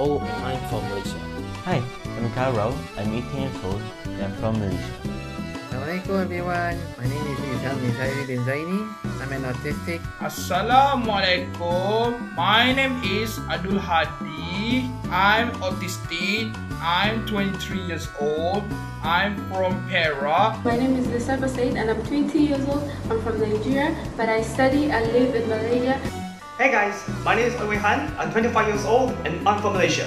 old and I'm from Malaysia. Hi, I'm Kyle Rao. I'm 18 years old and I'm from Malaysia. Assalamualaikum everyone. My name is Nizam Nizairi bin Zaini. I'm an autistic. Assalamualaikum. My name is Abdul Hadi. I'm autistic. I'm 23 years old. I'm from Perak. My name is Lisaba Said and I'm 20 years old. I'm from Nigeria, but I study and live in Malaysia. Hey guys, my name is Owen Han. I'm 25 years old and I'm from Malaysia.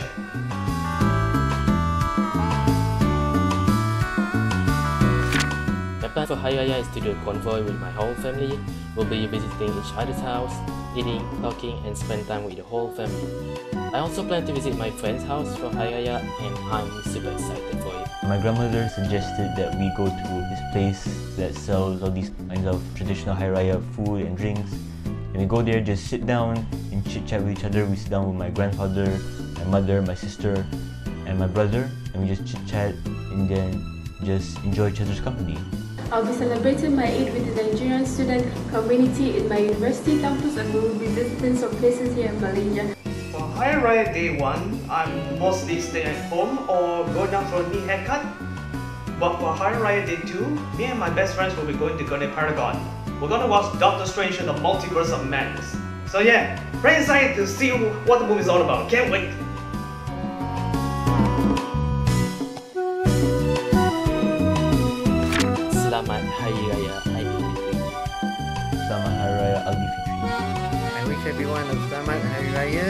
My plan for Hari Raya is to do a convoy with my whole family. We'll be visiting each other's house, eating, talking, and spend time with the whole family. I also plan to visit my friend's house for Hari Raya, and I'm super excited for it. My grandmother suggested that we go to this place that sells all these kinds of traditional Hari Raya food and drinks. And we go there, just sit down and chit chat with each other. We sit down with my grandfather, my mother, my sister, and my brother, and we just chit chat and then just enjoy each other's company. I'll be celebrating my Eid with the Nigerian student community in my university campus and we will be visiting some places here in Malaysia. For Hari Raya Day 1, I'm mostly staying at home or go down for a neat haircut. But for Hari Raya Day 2, me and my best friends will be going to Garden Paragon. We're gonna watch Doctor Strange and the Multiverse of Madness. So yeah, very excited to see what the movie's all about. Can't wait! Selamat Hari Raya Aidilfitri. Selamat Hari Raya Aidilfitri. I wish everyone a selamat hari raya.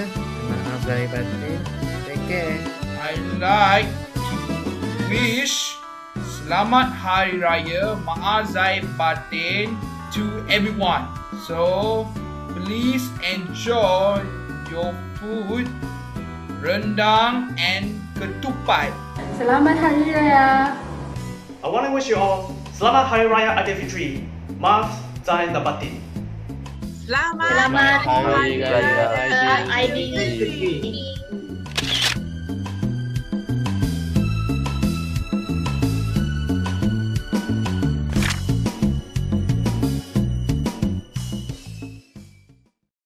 Maaf lahir batin. Take care. I like to wish Selamat Hari Raya Maazai Batin to everyone. So please enjoy your food, rendang and ketupat. Selamat Hari Raya! I wanna wish you all Selamat Hari Raya Aidilfitri. Maaf Zahir Batin. Selamat, Selamat Hari Raya Aidilfitri. Aidilfitri.